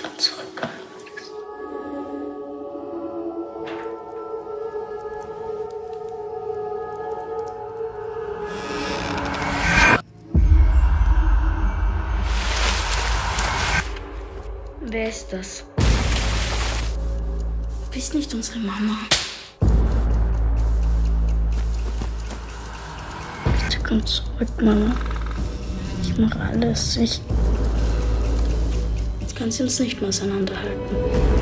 zum Zurückgehaltenes. Wer ist das? Du bist nicht unsere Mama. Bitte komm zurück, Mama. Ich mache alles. Ich kann sie uns nicht mehr auseinanderhalten.